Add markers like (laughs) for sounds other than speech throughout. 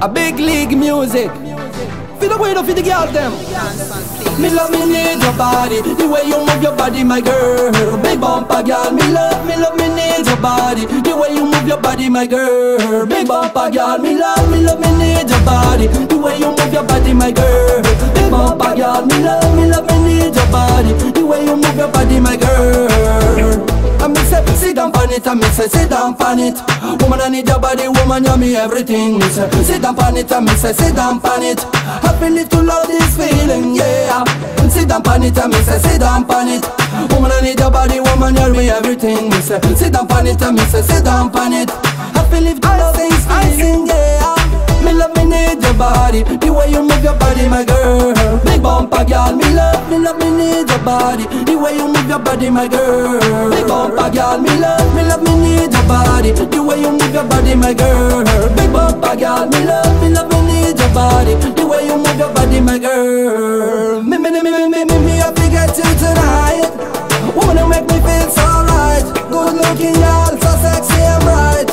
A big league music. Feel the way to feel the girl them. Me love me need your body, the way you move your body, my girl. Big bumper girl, me love, me love me need your body, the way you move your body, my girl. Big bumper girl, me love, me love me need your body, the way you move your body, my girl. Big bumper girl, me love, me love me need your body, it, I me say, sit down on it. Woman, I need your body, woman, you me everything. Me say, sit down on it, I me say, sit down on it. Happy live to love this feeling, yeah. Sit down on it, I me say, sit down on it. Woman, I need your body, woman, you me everything. Me say, sit down on it, I me say, sit down on it. Happy live to love this feeling, yeah. Me love me need your body, the way you move your body, my girl. Big bumper girl, me love, me love me need your body, the way you move your body, my girl. Big bumper girl, me love, love me need your body, the way you move your body, my girl. Big bumper girl, me love, me love me need your body, the way you move your body, my girl. Me me me me me me me I forget you tonight. Woman, you make me feel so right. Good looking, y'all, so sexy and bright.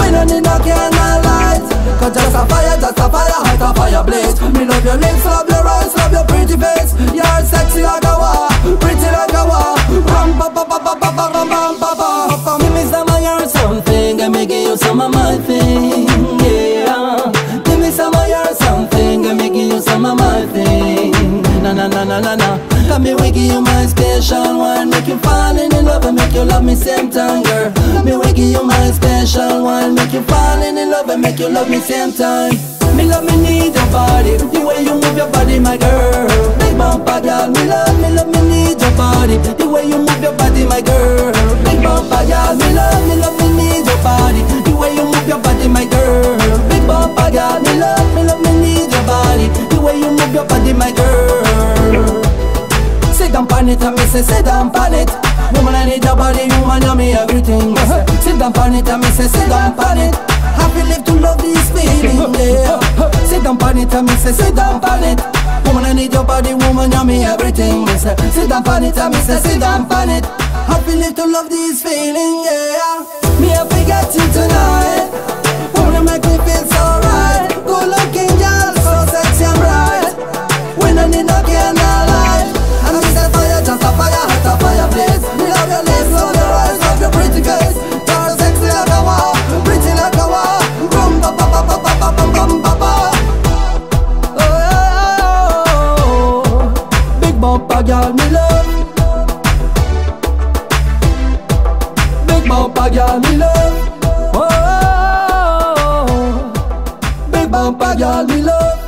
We don't need no candlelight Cause just a fire, just a fire, hot a fire blaze Me love your lips, love your eyes, love your pretty face You're sexy like a war, pretty like a war Ram pa pa pa pa pa pa ram ram pa pa Come me give you my special one. Make you fall in love and make you love me same time girl. Me give you my special one. Make you fall in love and make you love me same time. Me love me need your body The way you move your body my girl it and me say sit down on it. Woman I need your body, woman you me everything. Say, Sit down on it and me say sit down on it. Happy live to love this feeling? (laughs) Yeah. Sit down on it and me say sit down on it. Woman I need your body, woman you me everything. Me say, Sit down on it and me say sit down on it. Happy live to love this feeling? Yeah. Me I forget you tonight bumper girl, me love. Big bumper girl, me love. Oh, Big bumper girl, me love